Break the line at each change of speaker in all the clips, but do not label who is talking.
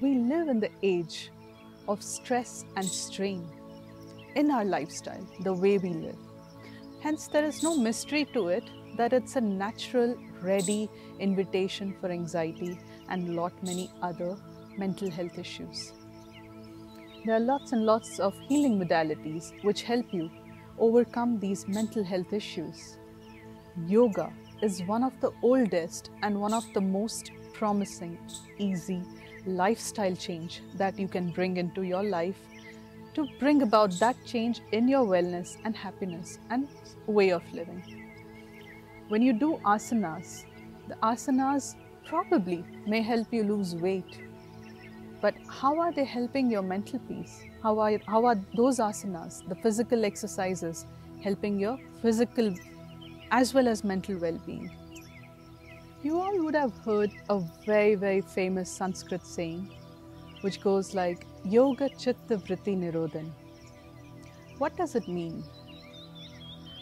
we live in the age of stress and strain in our lifestyle, the way we live. Hence, there is no mystery to it that it's a natural, ready invitation for anxiety and lot many other mental health issues. There are lots and lots of healing modalities which help you overcome these mental health issues. Yoga is one of the oldest and one of the most promising, easy lifestyle change that you can bring into your life to bring about that change in your wellness and happiness and way of living. When you do asanas, the asanas probably may help you lose weight. But how are they helping your mental peace? How are, how are those asanas, the physical exercises, helping your physical as well as mental well being? You all would have heard a very, very famous Sanskrit saying, which goes like Yoga Chitta Vritti Nirodhan. What does it mean?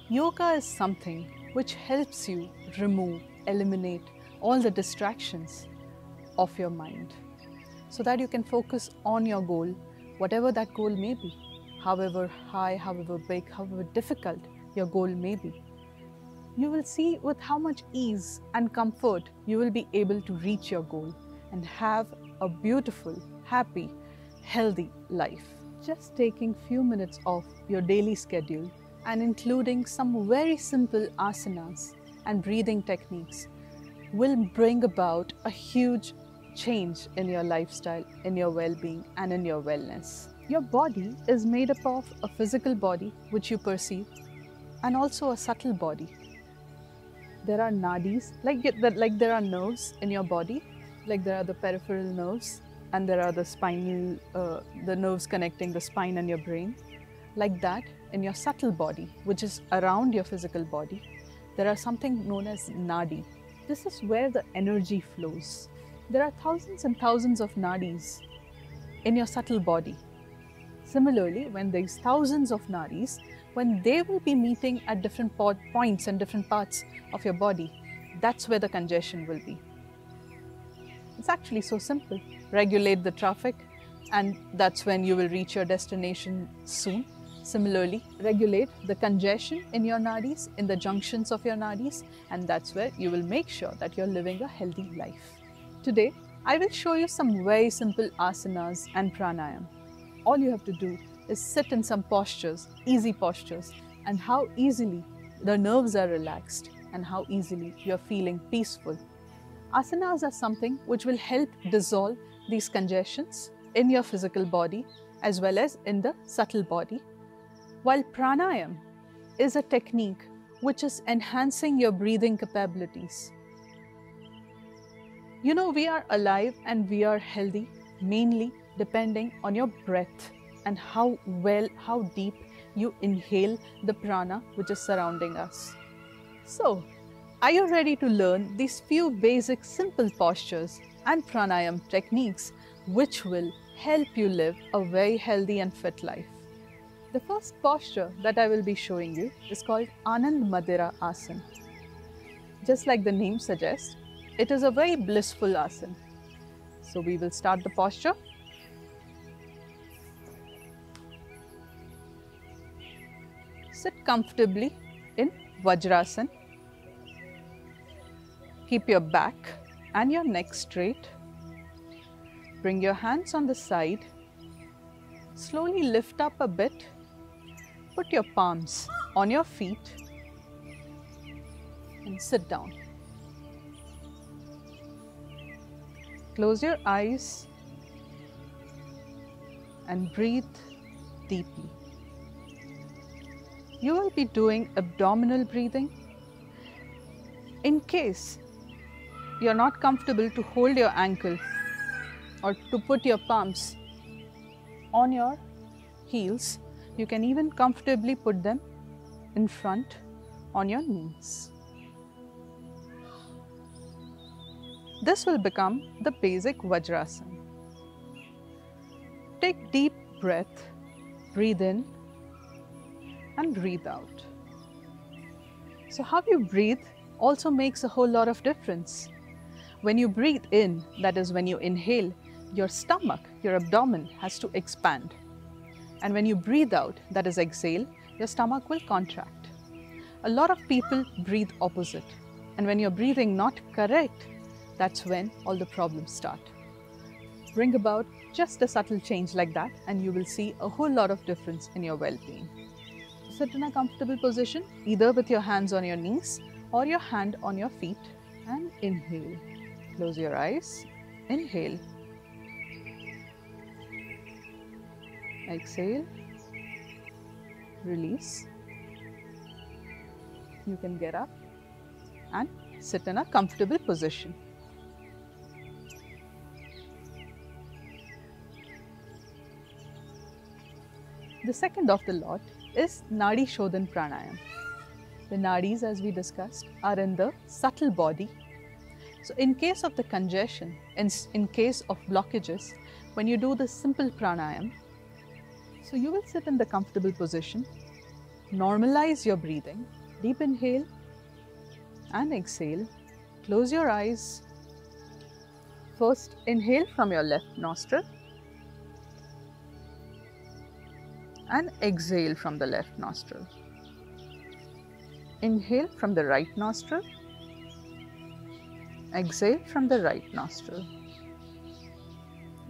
Yoga is something which helps you remove, eliminate all the distractions of your mind so that you can focus on your goal, whatever that goal may be, however high, however big, however difficult your goal may be you will see with how much ease and comfort you will be able to reach your goal and have a beautiful, happy, healthy life. Just taking few minutes off your daily schedule and including some very simple asanas and breathing techniques will bring about a huge change in your lifestyle, in your well-being and in your wellness. Your body is made up of a physical body which you perceive and also a subtle body there are nadis, like like there are nerves in your body, like there are the peripheral nerves, and there are the spinal, uh, the nerves connecting the spine and your brain. Like that, in your subtle body, which is around your physical body, there are something known as nadi. This is where the energy flows. There are thousands and thousands of nadis in your subtle body. Similarly, when there's thousands of nadis, when they will be meeting at different points and different parts of your body, that's where the congestion will be. It's actually so simple. Regulate the traffic, and that's when you will reach your destination soon. Similarly, regulate the congestion in your nadis, in the junctions of your nadis, and that's where you will make sure that you're living a healthy life. Today, I will show you some very simple asanas and pranayam. All you have to do is sit in some postures, easy postures, and how easily the nerves are relaxed and how easily you're feeling peaceful. Asanas are something which will help dissolve these congestions in your physical body as well as in the subtle body. While pranayam is a technique which is enhancing your breathing capabilities. You know, we are alive and we are healthy mainly depending on your breath and how well, how deep you inhale the prana which is surrounding us. So, are you ready to learn these few basic simple postures and pranayam techniques which will help you live a very healthy and fit life? The first posture that I will be showing you is called Anand Madira Asana. Just like the name suggests, it is a very blissful asana. So we will start the posture Sit comfortably in Vajrasana. Keep your back and your neck straight. Bring your hands on the side. Slowly lift up a bit. Put your palms on your feet and sit down. Close your eyes and breathe deeply you will be doing abdominal breathing. In case you're not comfortable to hold your ankle or to put your palms on your heels, you can even comfortably put them in front on your knees. This will become the basic Vajrasana. Take deep breath, breathe in and breathe out. So, how you breathe also makes a whole lot of difference. When you breathe in, that is, when you inhale, your stomach, your abdomen has to expand. And when you breathe out, that is exhale, your stomach will contract. A lot of people breathe opposite. And when you're breathing not correct, that's when all the problems start. Bring about just a subtle change like that, and you will see a whole lot of difference in your well being. Sit in a comfortable position, either with your hands on your knees or your hand on your feet, and inhale. Close your eyes, inhale. Exhale, release. You can get up and sit in a comfortable position. The second of the lot is Nadi Shodhan Pranayam. The nadis, as we discussed, are in the subtle body. So, in case of the congestion, in, in case of blockages, when you do the simple pranayam, so you will sit in the comfortable position, normalize your breathing, deep inhale and exhale, close your eyes. First, inhale from your left nostril and exhale from the left nostril. Inhale from the right nostril. Exhale from the right nostril.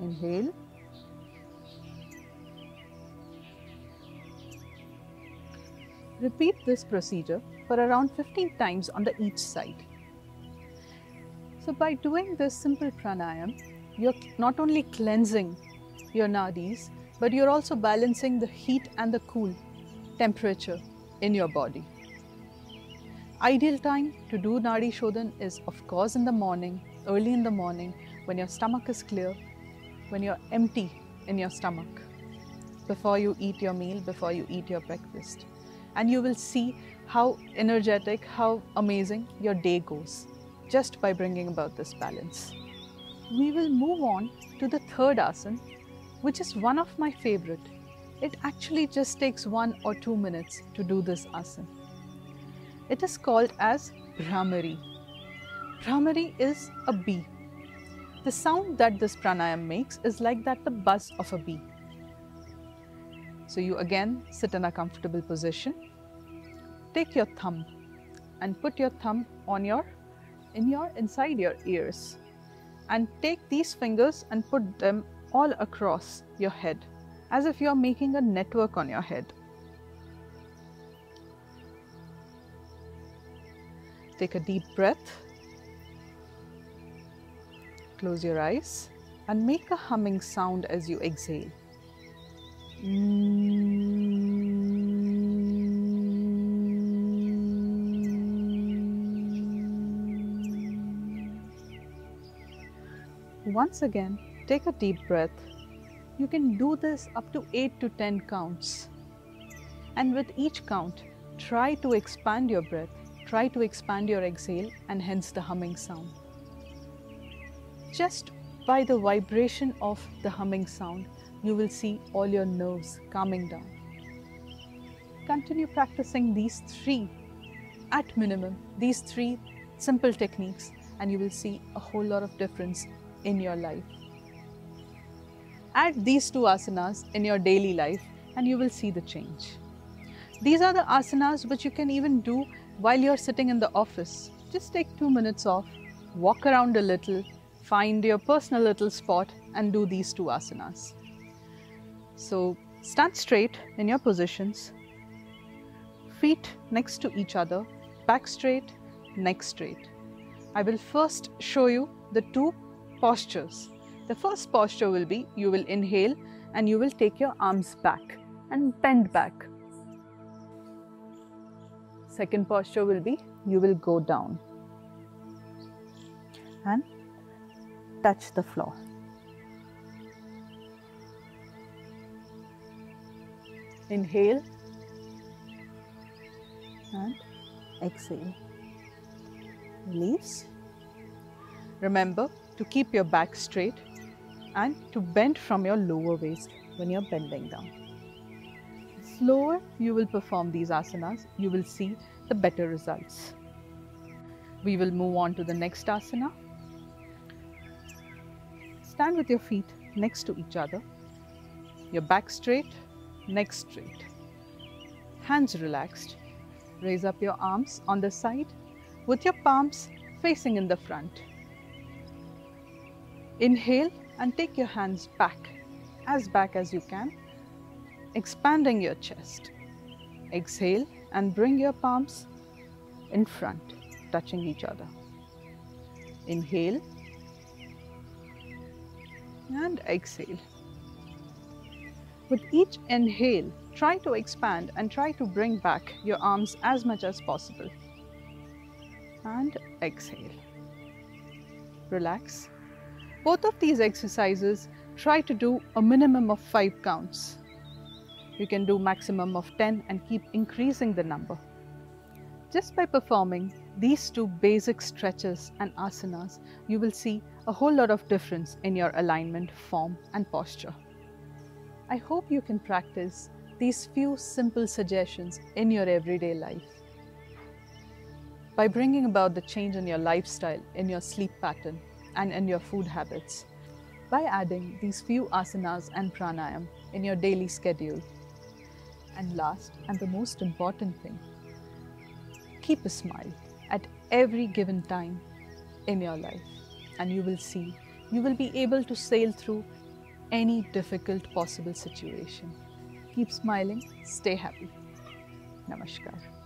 Inhale. Repeat this procedure for around 15 times on the each side. So by doing this simple pranayam, you're not only cleansing your nadis, but you're also balancing the heat and the cool temperature in your body. Ideal time to do Nadi Shodhan is of course in the morning, early in the morning, when your stomach is clear, when you're empty in your stomach, before you eat your meal, before you eat your breakfast. And you will see how energetic, how amazing your day goes just by bringing about this balance. We will move on to the third asana, which is one of my favorite. It actually just takes one or two minutes to do this asana. It is called as Bhramari. Bhramari is a bee. The sound that this pranayam makes is like that the buzz of a bee. So you again sit in a comfortable position. Take your thumb and put your thumb on your in your inside your ears and take these fingers and put them all across your head as if you are making a network on your head. Take a deep breath. Close your eyes and make a humming sound as you exhale. Once again, take a deep breath. You can do this up to 8 to 10 counts. And with each count, try to expand your breath Try to expand your exhale and hence the humming sound. Just by the vibration of the humming sound, you will see all your nerves calming down. Continue practicing these three at minimum, these three simple techniques, and you will see a whole lot of difference in your life. Add these two asanas in your daily life, and you will see the change. These are the asanas which you can even do while you're sitting in the office, just take two minutes off, walk around a little, find your personal little spot, and do these two asanas. So, stand straight in your positions, feet next to each other, back straight, neck straight. I will first show you the two postures. The first posture will be you will inhale and you will take your arms back and bend back second posture will be you will go down and touch the floor. Inhale and exhale. Release. Remember to keep your back straight and to bend from your lower waist when you're bending down slower you will perform these asanas, you will see the better results. We will move on to the next asana. stand with your feet next to each other, your back straight, neck straight, hands relaxed. Raise up your arms on the side with your palms facing in the front. Inhale and take your hands back, as back as you can, expanding your chest. Exhale and bring your palms in front, touching each other. Inhale and exhale. With each inhale, try to expand and try to bring back your arms as much as possible. And exhale. Relax. Both of these exercises, try to do a minimum of 5 counts. You can do maximum of 10 and keep increasing the number. Just by performing these two basic stretches and asanas, you will see a whole lot of difference in your alignment, form and posture. I hope you can practice these few simple suggestions in your everyday life. By bringing about the change in your lifestyle, in your sleep pattern and in your food habits, by adding these few asanas and pranayam in your daily schedule. And last and the most important thing, keep a smile at every given time in your life and you will see you will be able to sail through any difficult possible situation. Keep smiling, stay happy. Namaskar.